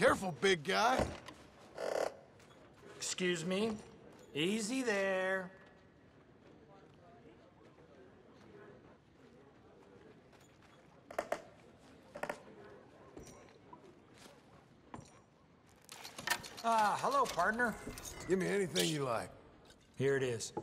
Careful, big guy. Excuse me? Easy there. Ah, hello, partner. Give me anything you like. Here it is.